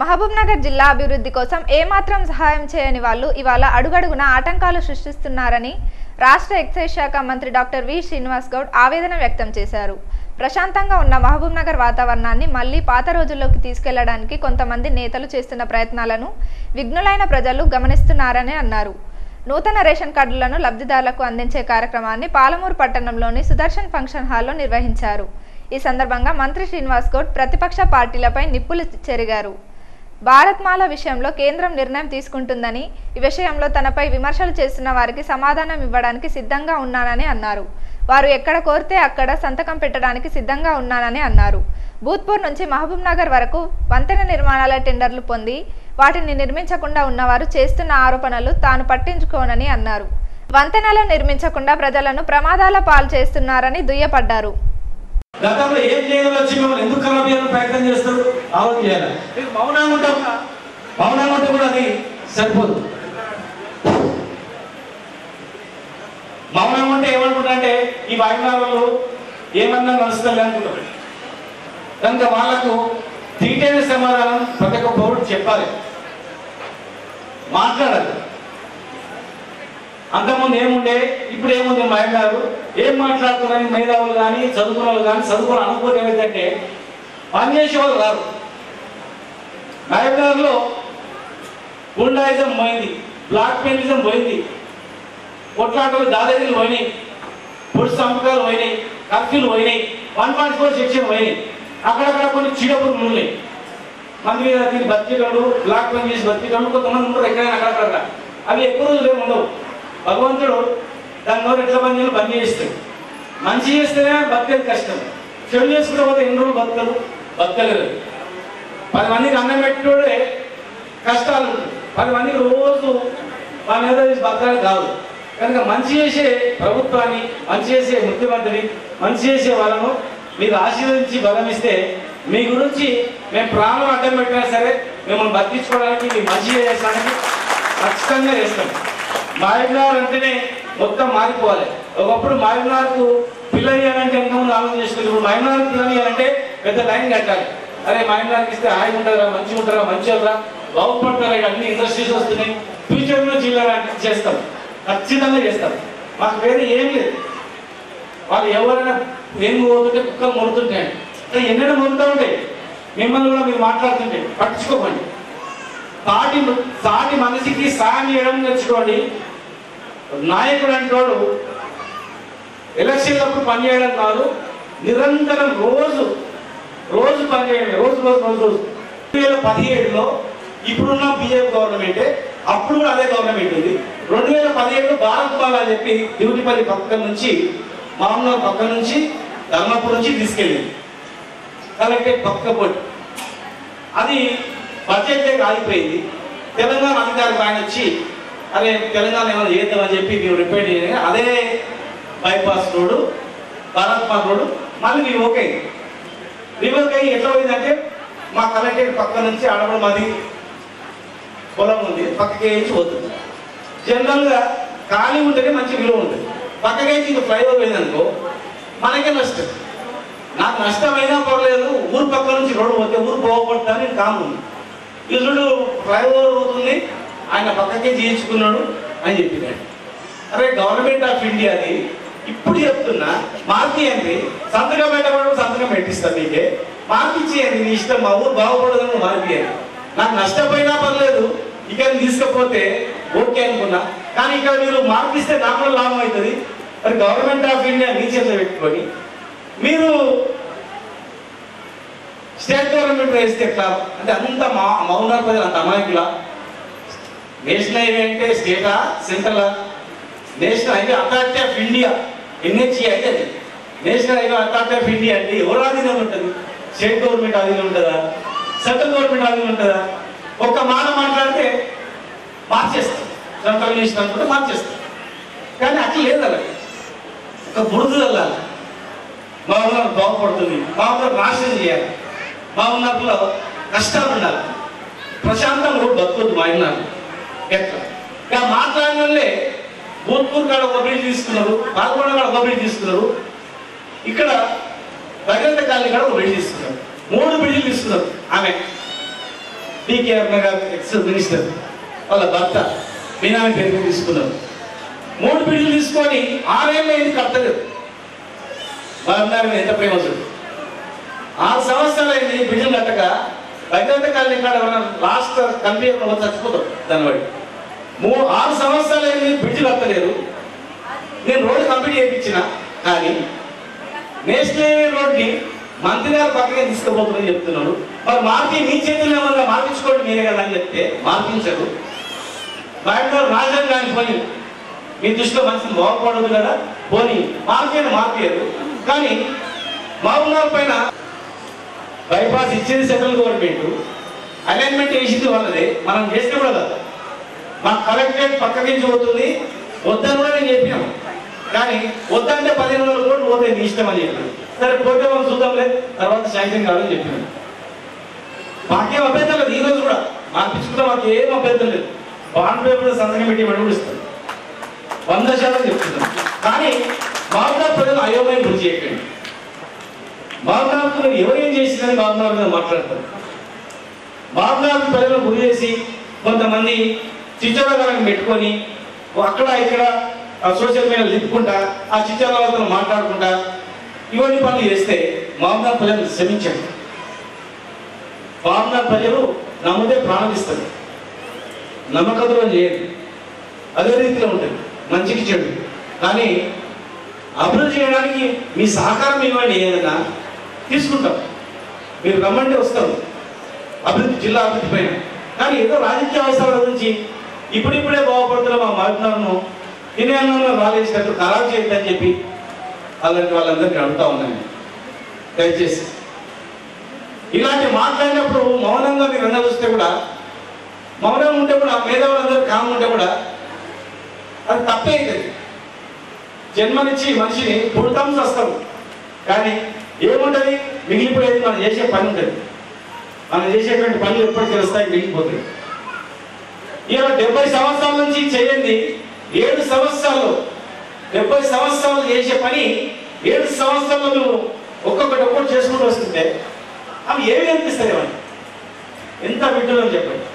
మహబూబ్నగర్ జిల్లా అభివృద్ధి కోసం ఏమాత్రం సహాయం చేయని వాళ్ళు ఇవాళ అడుగడుగున ఆటంకాలు సృష్టిస్తున్నారని రాష్ట్ర ఎక్సైజ్ శాఖ మంత్రి డాక్టర్ వి శ్రీనివాస్ గౌడ్ ఆవేదన వ్యక్తం చేశారు. ప్రశాంతంగా ఉన్న మహబూబ్నగర్ వాతావరణాన్ని మళ్ళీ పాత రోజుల్లోకి తీసుకెళ్ళడానికి కొంతమంది నేతలు చేస్తున్న ప్రయత్నాలను విఘ్నులైన ప్రజలు గమనిస్తున్నారని అన్నారు. నూతన రేషన్ కార్డులను లబ్ధిదారులకు అందించే కార్యక్రమాన్ని పాలమూరు పట్టణంలోని సుదర్శన్ ఫంక్షన్ హాల్లో నిర్వహించారు. ఈ సందర్భంగా మంత్రి శ్రీనివాస్ గౌడ్ ప్రతిపక్ష పార్టీలపై నిప్పులు చెరిగారు. భారత్మాల విషయంలో కేంద్రం నిర్ణయం తీసుకుంటుందని ఈ విషయంలో తనపై విమర్శలు చేస్తున్న వారికి సమాధానం ఇవ్వడానికి సిద్ధంగా ఉన్నానని అన్నారు. వారు ఎక్కడ కోరితే అక్కడ సంతకం పెట్టడానికి సిద్ధంగా ఉన్నానని అన్నారు. భూత్పూర్ నుంచి మహబూబ్ నగర్ వరకు వంతెన నిర్మాణాల టెండర్లు పొంది వాటిని నిర్మించకుండా ఉన్నవారు చేస్తున్న ఆరోపణలు తాను పట్టించుకోనని అన్నారు. వంతెనలు నిర్మించకుండా ప్రజలను ప్రమాదాల పాలు చేస్తున్నారని దుయ్యపడ్డారు. గతంలో ఏం మిమ్మల్ని ఎందుకు ప్రయత్నం చేస్తారు ఆలోచన చేయాలి. మీకు మౌనంగా ఉంటాం మౌనంగా ఉంటే కూడా అది సరిపోదు. ఏమనుకుంటా అంటే ఈ వాయునాలు ఏమన్నా నడుస్తుంది అనుకుంటారు కనుక వాళ్ళకు తీటైన సమాధానం ప్రతి ఒక్క పౌరుడు చెప్పాలి. మాట్లాడాలి. అంతకుముందు ఏముండే? ఇప్పుడు ఏముంది? మహిళలు ఏం మాట్లాడుతున్నారని? మేధావులు కానీ చదువుకున్న వాళ్ళు కానీ చదువుకున్న అనుభూతి ఏమిటంటే పనిచేసే వాళ్ళు రారు. మహిళల్లో గుండాయిజం పోయింది బ్లాక్ మెయిలిజం పోయింది కొట్లాటలు దాదాగిలు పోయినాయి పురుష సంపకాలు పోయినాయి కర్ఫ్యూలు పోయినాయి వన్ పాయింట్ ఫోర్ సెక్షన్ పోయినాయి. అక్కడక్కడ కొన్ని చీడపురుగులు ఉన్నాయి. మంది మీద దీన్ని బతికడు బ్లాక్ పని చేసి బతికడు కొంతమంది ఉంటారు ఎక్కడైనా అక్కడక్కడ. అవి ఎక్కువ రోజులు ఏమి ఉండవు. భగవంతుడు దాని నోరు ఎట్లా పని చేయాలి పని చేస్తాడు. మంచి చేస్తేనే బతికేది కష్టం. చెడు చేసుకుంటే పోతే ఎన్ని రోజులు బతకలు బతకలేదు పది మందికి అన్నం పెట్టినోడే కష్టాలు. పది మందికి రోజు వాళ్ళ మీద భద్రాలు కాదు. కనుక మంచి చేసే ప్రభుత్వాన్ని మంచి చేసే ముఖ్యమంత్రిని మంచి చేసే వాళ్ళను మీరు ఆశీర్వదించి బలమిస్తే మీ గురించి మేము ప్రాణం అడ్డం పెట్టినా సరే మిమ్మల్ని బతికించుకోవడానికి మీ మంచి చేసడానికి ఖచ్చితంగా చేస్తాం. మాయనార్ అంటేనే మొత్తం మారిపోవాలి. ఒకప్పుడు మాయనార్కు పిల్లలు ఇవ్వాలంటే ఎంతమంది ముందు ఆలోచన చేసుకుంది ఇప్పుడు మాయనార్ పిల్లలు ఇవ్వాలంటే పెద్ద లైన్ కట్టాలి. అరే మా మాయనార్కి ఇస్తే హాయి ఉంటారా మంచిగా ఉంటారా మంచి వాళ్ళరా బాగుపడతారా అన్ని ఇండస్ట్రీస్ వస్తున్నాయి. ఫ్యూచర్లో జిల్లా చేస్తాం. ఖచ్చితంగా చేస్తాం. మాకు వేరే ఏం లేదు. వాళ్ళు ఎవరైనా ఏం పోతుంటే కుక్కలు మొరుతుంటాయి అంటే ఎన్నైనా మొరుతూ ఉంటాయి. మిమ్మల్ని కూడా మీరు మాట్లాడుతుంటే పట్టించుకోకండి. సాటి సాటి మనిషికి సాయం చేయడం నేర్చుకోండి నాయకుడు అంటోడు ఎలక్షన్లప్పుడు పనిచేయడం కాదు నిరంతరం రోజు రోజు పని రోజు రోజు రోజు రోజు. రెండు వేల పదిహేడులో ఇప్పుడున్న బీజేపీ గవర్నమెంటే అప్పుడు కూడా అదే గవర్నమెంట్ ఉంది. రెండు వేల పదిహేడులో భారత్ బాల్ అని చెప్పి డ్యూటీపల్లి పక్క నుంచి మామూలు పక్క నుంచి ధర్మపూర్ నుంచి తీసుకెళ్ళింది. కలెక్టరేట్ పక్క పోటీ అది బడ్జెట్ లేక ఆగిపోయింది తెలంగాణ అధికారులు ఆయన వచ్చి అరే తెలంగాణ ఏమైనా చేద్దామని చెప్పి మేము రిపేర్ చేయగా అదే బైపాస్ రోడ్డు భారత్ రోడ్డు మళ్ళీ మేము ఓకే. రివర్క్ అయ్యి ఎట్లా పోయిందంటే మా కలెక్టరేట్ పక్క నుంచి ఆడపడ మాది పొలం ఉంది పక్కకి వేయించి పోతుంది. జనరల్గా ఖాళీ ఉంటేనే మంచి విలువ ఉంటుంది. పక్కకి వేసి ఇంకా ఫ్లైఓవర్ పోయిందనుకో మనకే నష్టం. నాకు నష్టమైనా పర్లేదు ఊరు పక్క నుంచి రోడ్డు పోతే ఊరు పోగొట్టాలని నేను కాము ఇల్లుడు ఫ్లైఓవర్ పోతుంది ఆయన పక్కకే చేయించుకున్నాడు అని చెప్పినాడు. అరే గవర్నమెంట్ ఆఫ్ ఇండియాది ఇప్పుడు చెప్తున్నా మార్పు ఏంటి సంతకం పెట్టబడి సంతకం పెట్టిస్తాను మీకే. మార్పు నీ ఇష్టం మా ఊరు బాగుపడదు మార్పియండి నాకు నష్టపోయినా పర్లేదు ఇక్కడ తీసుకపోతే ఓకే అనుకున్నా. కానీ ఇక్కడ మీరు మార్పిస్తే నాకు కూడా లాభం అవుతుంది. మరి గవర్నమెంట్ ఆఫ్ ఇండియా మీ చేతిలో పెట్టుకొని మీరు స్టేట్ గవర్నమెంట్ వేస్తే ఎట్లా? అంటే అంత మా మౌనార్ ప్రజలు అంత అమాయకుల? నేషనల్ హైవే అంటే స్టేటా central national highway authority of India NHAI అయితే అది. National highway authority of India అంటే ఎవరు ఆధీనంలో ఉంటుంది? స్టేట్ గవర్నమెంట్ ఆధీనం ఉంటుందా? సెంట్రల్ గవర్నమెంట్ ఆధీనం ఉంటుందా? ఒక్క మాట మాట్లాడితే మార్చేస్తాం సెంట్రల్ అనుకుంటే మార్చేస్తాం కానీ అట్లా లేదు అలా. ఒక బురద వెళ్ళాలి మా ఊళ్ళో బాగుపడుతుంది మా ఊళ్ళో నాశనం చేయాలి. మా ఉన్నప్పుడు కష్టాలు ఉండాలి. ప్రశాంతంగా కూడా బతుకొద్దు మా ఇన్నాను ఎట్లా? ఇక మాట్లాడిన వాళ్ళే భూత్పూర్ కాడ ఒక బ్రిడ్జ్ తీసుకున్నారు పాల్గొండ కాడ ఒక బ్రిడ్జ్ తీసుకున్నారు. ఇక్కడ భగవంత కాలనీ కాడ ఒక బ్రిడ్జ్ తీసుకున్నారు. మూడు బ్రిడ్జ్లు తీసుకున్నారు. ఆమె పీకేఆర్ నగర్ ఎక్స్ మినిస్టర్ వాళ్ళ భర్త బినామీ పేరు తీసుకున్నారు. మూడు బిడ్డలు తీసుకొని ఆరేళ్ళు కట్టలేదు. వారి ఎంత ప్రేమ చూడు ఆరు సంవత్సరాలు అయింది బిడ్డలు కట్టక భగవంత కాలనీ కాడ ఎవరైనా లాస్ట్ కంపెనీ చచ్చిపోతాం దాన్ని బట్టి మూ ఆరు సంవత్సరాలు అయింది బ్రిడ్జిలు కట్టలేరు నేను రోడ్డు కంప్లీట్ చేయించిన కానీ నేషనల్ హైవే రోడ్ని మంత్రి గారు పక్కనే తీసుకుపోతుందని చెప్తున్నాడు. మరి మార్పి మీ చేతుల్లో ఏమన్నా మార్పించుకోండి మీరే కదా అని చెప్తే మార్పించరు. బయట రాజధాని కానీ పోయి మీ దృష్టిలో మనిషిని బాగుపడదు కదా పోని మార్పేది మార్పేయరు కానీ మామూలు పైన బైపాస్ ఇచ్చేది సెంట్రల్ గవర్నమెంట్. అలైన్మెంట్ వేసింది వాళ్ళదే. మనం చేస్తే కూడా కదా. మా కలెక్టరేట్ నుంచి పోతుంది. వద్దని కూడా నేను చెప్పినాం. కానీ వద్దంటే పదిహేను వందల కోట్లు పోతాయి నీ ఇష్టం అని చెప్పాను. సరే పోతే మనం చూద్దాంలే. తర్వాత శాంక్షన్ కావాలని చెప్పాను. మాకేం అభ్యంతరం లేదు. ఈ రోజు కూడా మార్పించుకుంటే మాకు ఏం అభ్యంతరం లేదు. బాండ్ పేపర్ సంతకం పెట్టి ఇవ్వడం కూడా ఇస్తాం. వంద శాతం చెప్తున్నాం. కానీ బాబునాథ్ ప్రజలు అయోమయం గురి చేయకండి. బాబునాథ్ ఎవరు ఏం చేసిందని బాబునాథ్ మీద మాట్లాడతారు. బాబునాథ్ ప్రజలను గురి చేసి కొంతమంది చిచ్చరగాలను పెట్టుకొని అక్కడ ఇక్కడ సోషల్ మీడియా లిప్పుకుంటా ఆ చిచ్చరగాలతో మాట్లాడుకుంటా ఇవన్నీ పనులు చేస్తే బాబునాథ్ ప్రజలు శ్రమించండి బాబునాథ్ ప్రజలు నమ్మితే ప్రాణం ఇస్తారు. నమ్మకంతో చేయండి అదే రీతిలో ఉంటుంది. మంచికి చెడు. కానీ అభివృద్ధి చేయడానికి మీ సహకారం ఇవ్వండి ఏదైనా తీసుకుంటాం. మీరు రమ్మంటే వస్తాం. అభివృద్ధి జిల్లా అభివృద్ధి పైన. కానీ ఏదో రాజకీయ అవసరాల గురించి ఇప్పుడిప్పుడే బాగుపడుతున్న మా మరణను తినే అన్నంలో రాలేసినట్టు ఖరాబ్ చేయొద్దని చెప్పి అలాంటి వాళ్ళందరికీ అడుగుతా ఉన్నాను. దయచేసి. ఇలాంటి మాట్లాడినప్పుడు మౌనంగా మీరు అన్న చూస్తే కూడా మౌనం ఉంటే కూడా మేధావులందరూ కాము ఉంటే కూడా అది తప్పే కదా. జన్మనిచ్చి మనిషిని పుడతాం వస్తాం కానీ ఏముంటది? మిగిలిపోయేది మనం చేసే పని ఉంటుంది. మనం చేసేటువంటి పనులు ఎప్పటికీ వస్తాయి మిగిలిపోతాయి. ఈయన డెబ్బై సంవత్సరాల నుంచి చేయండి. ఏడు సంవత్సరాలు డెబ్బై సంవత్సరాలు చేసే పని ఏడు సంవత్సరాలు నువ్వు ఒక్కొక్కటి ఒక్కొక్కటి చేసుకుంటూ వస్తుంటే అవి ఏమి అనిపిస్తాయి ఏమని ఎంత విడ్డూరం చెప్పండి.